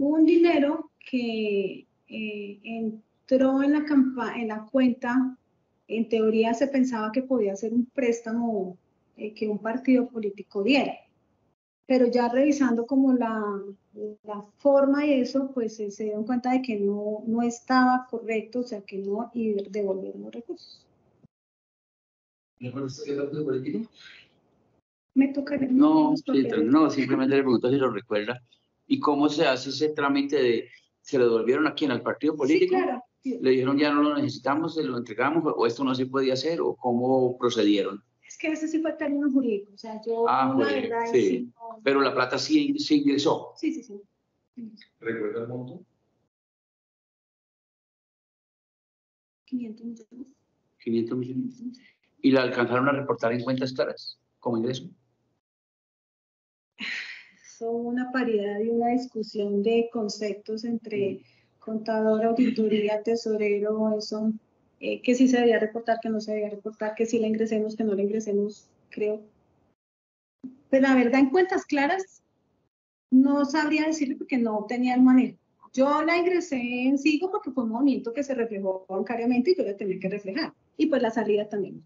un dinero que eh, entró en la, en la cuenta, en teoría se pensaba que podía ser un préstamo eh, que un partido político diera. Pero ya revisando como la, la forma y eso, pues se dieron cuenta de que no, no estaba correcto, o sea, que no y devolvieron los recursos. ¿Me? Me tocaría. No, sí, no, simplemente le pregunto si lo recuerda. ¿Y cómo se hace ese trámite de, se lo devolvieron a quién, al partido político? Sí, claro. Le dijeron ya no lo necesitamos, se lo entregamos, o esto no se podía hacer, o cómo procedieron. Es que ese sí fue término jurídico, o sea, yo ah, la verdad sí. Pero la plata sí, sí ingresó. Sí, sí, sí. ¿Recuerda el monto? 500 millones. 500 millones. ¿Y la alcanzaron a reportar en cuentas claras como ingreso? Una paridad y una discusión de conceptos entre contador, auditoría, tesorero, eso, eh, que sí se debía reportar, que no se debía reportar, que sí la ingresemos, que no la ingresemos, creo. Pero la verdad, en cuentas claras, no sabría decirle porque no tenía el manejo. Yo la ingresé en SIGO porque fue un movimiento que se reflejó bancariamente y yo la tenía que reflejar. Y pues la salida también.